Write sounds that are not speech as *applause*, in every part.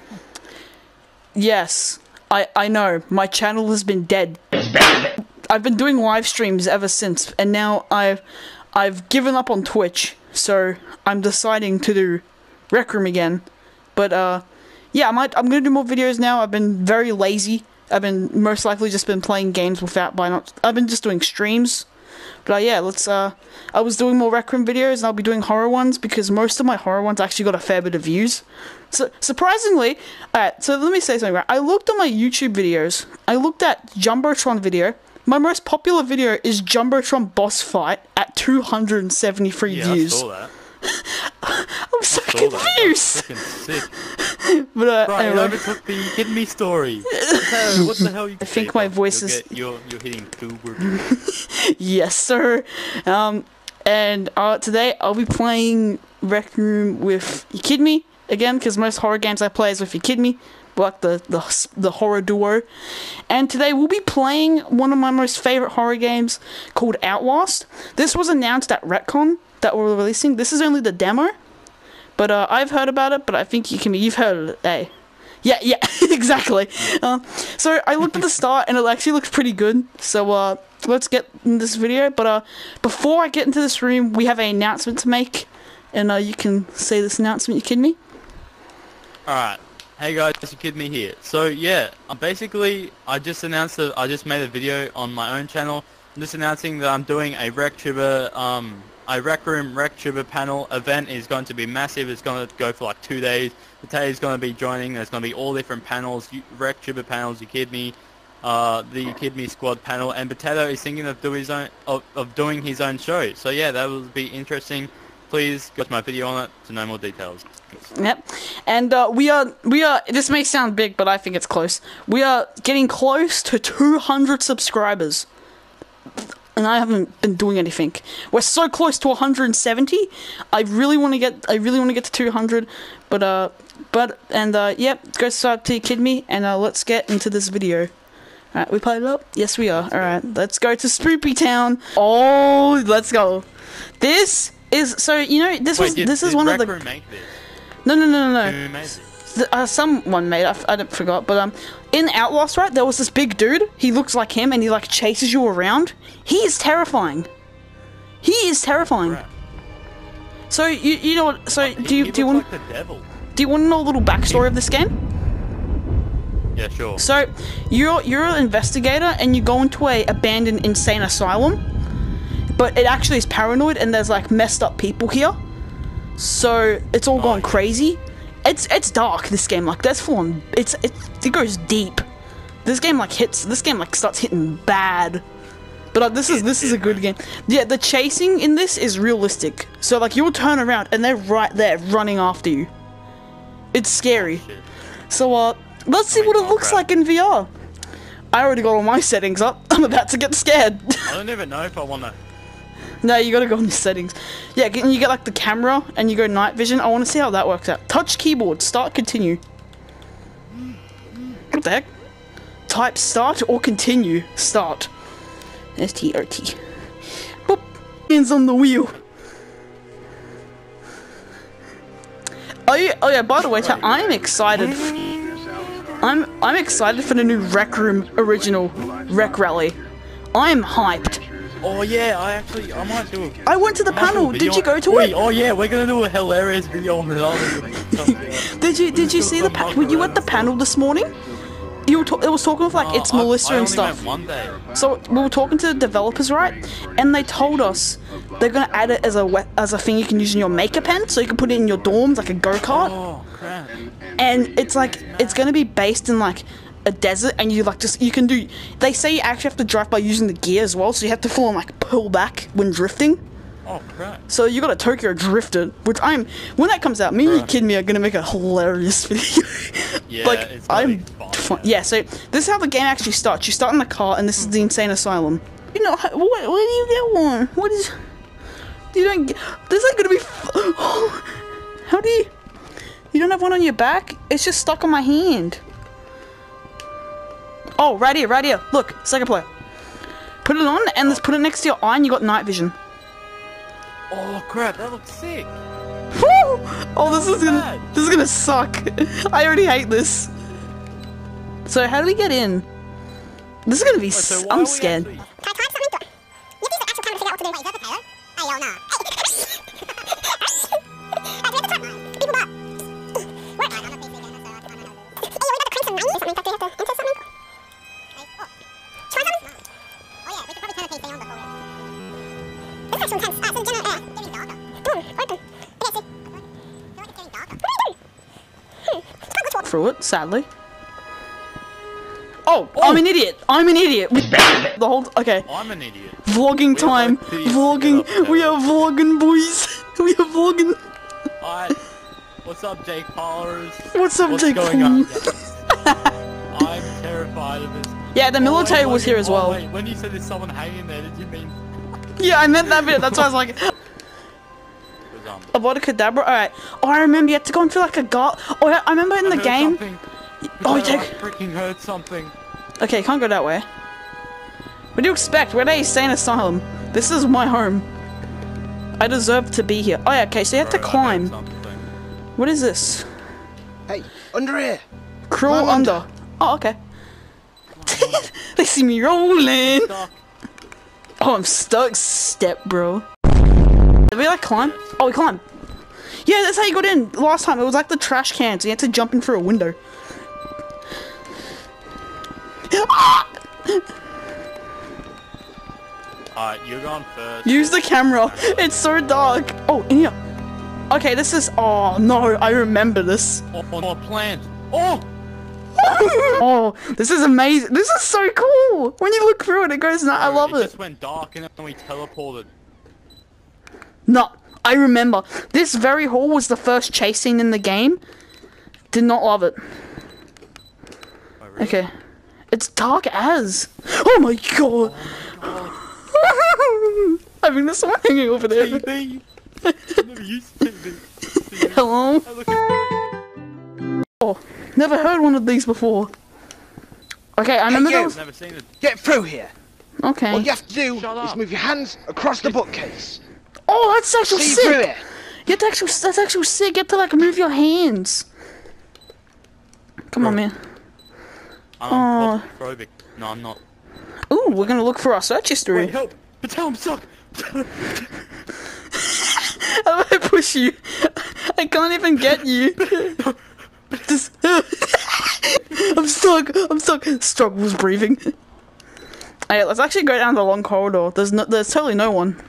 *laughs* Yes, I I know. My channel has been dead. I've been doing live streams ever since, and now I've I've given up on Twitch. So I'm deciding to do Rec Room again. But uh, yeah, I might. I'm gonna do more videos now. I've been very lazy. I've been most likely just been playing games without by not. I've been just doing streams. But uh, yeah, let's. Uh, I was doing more Rec Room videos, and I'll be doing horror ones because most of my horror ones actually got a fair bit of views. So surprisingly, alright. So let me say something. Right, I looked at my YouTube videos. I looked at Jumbotron video. My most popular video is Jumbotron boss fight at 273 Yeah, I views. saw that. *laughs* I'm so I confused. That's freaking sick. But uh, Right, anyway. the Kid Me story. *laughs* What the hell, what the hell you I think my voice is- Get, you're, you're hitting Goober. *laughs* Yes, sir. Um, and uh, today I'll be playing Rec Room with Yakidme again, because most horror games I play is with Yakidme, like the, the the horror duo. And today we'll be playing one of my most favorite horror games called Outlast. This was announced at RecCon that we're releasing. This is only the demo, but uh, I've heard about it. But I think you can. You've heard it, eh? Yeah, yeah, *laughs* exactly. Uh, so I looked at the start and it actually looks pretty good. So uh, let's get in this video. But uh, before I get into this room, we have an announcement to make, and uh, you can say this announcement. You kidding me? Alright. Hey guys, it's Kid Me here. So yeah, basically I just announced that I just made a video on my own channel. I'm just announcing that I'm doing a Rec Tuber, um, a Rec Room Rec Tuber panel event is going to be massive. It's going to go for like two days. Today is going to be joining. There's going to be all different panels, Rec Tuber panels, Yakidme, uh, the Kid Me Squad panel, and Potato is thinking of doing his own of, of doing his own show. So yeah, that will be interesting. Please go to my video on it to know more details. Yep. And uh, we are we are. This may sound big, but I think it's close. We are getting close to 200 subscribers. And I haven't been doing anything. We're so close to 170. I really want to get. I really want to get to 200. But uh, but and uh, yep. Go subscribe to Kid Me, and uh, let's get into this video. Alright, we played it up? Yes, we are. Alright, let's go to Spoopy Town. Oh, let's go. This is so you know this was did, this is one of the no no no no no Uh, someone made. I, f- I don't forgot, but um, in Outlast, right, there was this big dude. He looks like him, and he like chases you around. He is terrifying. He is terrifying. So you you know what? So He- do you do you want like do you want to know a little backstory of this game? Yeah, sure. So you're you're an investigator, and you go into a abandoned insane asylum, but it actually is paranoid, and there's like messed up people here. So it's all gone yeah. crazy. It's it's dark. This game like that's full on. It's it it goes deep. This game like hits. This game like starts hitting bad. But uh, this is this is a good game. Yeah, the chasing in this is realistic. So like you'll turn around and they're right there running after you. It's scary. Shit. So uh, let's see what it oh, looks like in VR. I already got all my settings up. *laughs* I'm about to get scared. I don't even know if I want to. *laughs* no, you gotta go in the settings. Yeah, can you get like the camera and you go night vision? I want to see how that works out. Touch keyboard, start, continue. What the heck? Type start or continue. Start. S T R T. Boop. Hands on the wheel. Oh yeah, oh yeah. By the way, I'm excited. I'm I'm excited for the new Rec Room original Rec Rally. I'm hyped. Oh yeah, I actually I might do. A, I went to the I might do a panel. Did you go to Wait, it? Oh yeah, we're gonna do a hilarious video on it. *laughs* Did you Did you see the? panel? were you at the panel this morning? You were. It was talking with like it's uh, Melissa I, I and stuff. Went one day. So we were talking to the developers, right? And they told us they're gonna add it as a we- as a thing you can use in your maker pen, so you can put it in your dorms like a go kart. Oh crap. and it's like it's gonna be based in like a desert and you like just you can do they say you actually have to drive by using the gear as well so you have to full on like pull back when drifting. Oh crap. so you got a tokyo drifter which i'm when that comes out me and kid me are gonna make a hilarious *laughs* video. Yeah, like i'm fun, yeah so this is how the game actually starts. You start in the car and this is the insane asylum. You know what, what do you get one? What is you don't get this ain't gonna be *gasps* how do you you don't have one on your back? It's just stuck on my hand oh right here right here look second player put it on and let's put it next to your eye and you got night vision Oh crap, that looks sick. Woo! oh, this is gonna this is gonna suck. *laughs* I already hate this. So how do we get in? This is gonna be. Wait, so s- why are I'm we scared. actually- *laughs* *laughs* through it, sadly. Oh, I'm oh. an idiot. I'm an idiot. the whole okay. I'm an idiot. Vlogging We are time. both Vlogging. We are vlogging, boys. *laughs* We are vlogging. Hi. What's up, Jake Paulers? What's up, What's Jake going on? *laughs* I'm terrified of this. Yeah, the Oh, military wait, was Logan, here as oh, well. wait, when you said there's someone hanging there, did you mean Yeah, I meant that bit. That's why I was like, it was um? Avada Alright. Oh, I remember you had to go into like a gut. Oh, yeah, I remember in I the game. Something. Oh, I Jake. freaking heard something. Okay, can't go that way. What do you expect? We're at a insane asylum. This is my home. I deserve to be here. Oh, yeah, okay, so you have to Bro, I climb. What is this? Hey, under here. Crawl under. under. Oh, okay. *laughs* they see me rolling. Stuck. Oh, I'm stuck. Step, bro. We like climb? Oh, we climb. Yeah, that's how you got in last time. It was like the trash cans. You had to jump in through a window. *laughs* Alright, you're going first. Use the camera. It's so dark. Oh, in here. Okay, this is. Oh no, I remember this. Oh, oh, oh, plant. Oh! *laughs* Oh, this is amazing. This is so cool. When you look through it, it goes. I love it it. just went dark and then we teleported. No, I remember. This very hall was the first chase scene in the game. Did not love it. Oh, really? Okay. It's dark as. Oh my god. *laughs* I mean, there's someone hanging over there. TV. I've never used TV. Hello? Oh, look at Oh, never heard one of these before. Okay, I remember you. those. I've never seen it. Get through here. Okay. All you have to do Shut is up. move your hands across the bookcase. Oh, that's actually See through sick. it. You have to actually. That's actually sick. You have to like move your hands. Come on, man. Um, I'm Oh. claustrophobic. No, I'm not. Ooh, we're gonna look for our search history. Wait, help! Patel, I'm stuck! How do I push you? I can't even get you. Just- *laughs* I'm stuck. I'm stuck. Struggles breathing. Hey, let's actually go down the long corridor. There's no, there's totally no one.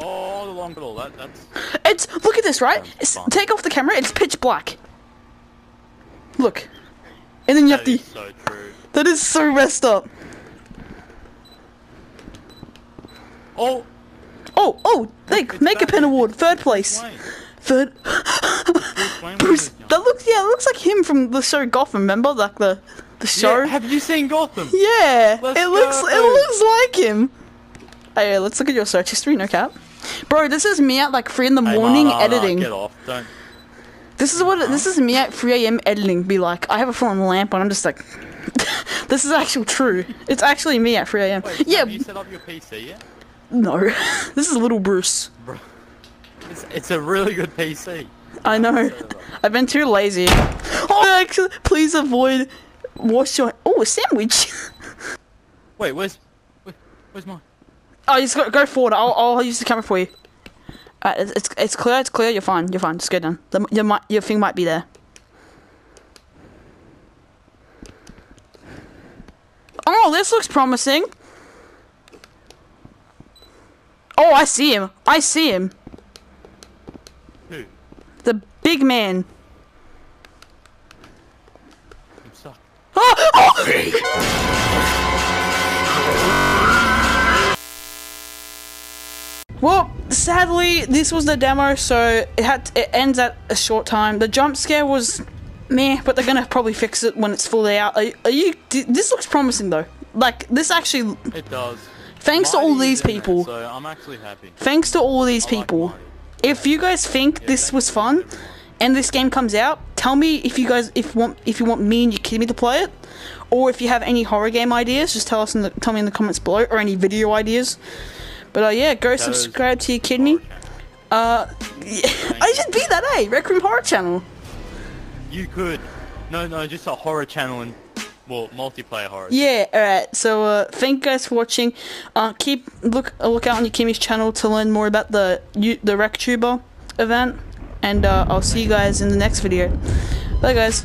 Oh, the long ball. That, that's... It's look at this, right? It's, take off the camera. It's pitch black. Look, and then you have That to. is so. That is so messed up. Oh! Oh, oh, It's maker pen award, third place. Third. Bruce *laughs* Wayne Bruce, was young. that looks yeah, it looks like him from the show Gotham. Remember, like the the show. Yeah, have you seen Gotham? Yeah, Let's it looks go. it looks like him. Hey, let's look at your search history. No cap, bro. This is me at like three in the Hey, morning nah, nah, nah, editing. get off. Don't... This is what this is me at 3 a.m. editing. Be like, I have a phone lamp on. I'm just like, *laughs* this is actually true. It's actually me at 3 a.m. Yeah, have you set up your PC yet? no, *laughs* this is little Bruce. Bro. It's, it's a really good PC. I know. *laughs* I've been too lazy. Oh, actually, please avoid. Wash your. Oh, a sandwich. Wait, where's... Where, where's mine? Oh, just go, go forward. I'll, I'll use the camera for you. Alright, it's, it's it's clear. It's clear. You're fine. You're fine. Just go down. The, your your thing might be there. Oh, this looks promising. Oh, I see him. I see him. Who? The big man. I'm stuck. *gasps* Oh, oh! Sadly, this was the demo, so it had it ends at a short time. The jump scare was meh, but they're gonna probably fix it when it's fully out. Are, are you? This looks promising though. Like this actually, It does. thanks to all these is in there, people. so I'm actually happy. Thanks to all these I people. Mighty. If you guys think this was fun, and this game comes out, tell me if you guys if want if you want me and your kid me to play it, or if you have any horror game ideas, just tell us in the tell me in the comments below, or any video ideas. But uh, yeah, go subscribe to your kid me. Uh, yeah, *laughs* I should be that, eh? Rec Room Horror Channel. You could. No, no, just a horror channel and well, multiplayer horror. Yeah, alright. So, uh, thank you guys for watching. Uh, keep look uh, look out on your Yakidme's channel to learn more about the you, the RecTuber event, and uh, I'll see you guys in the next video. Bye, guys.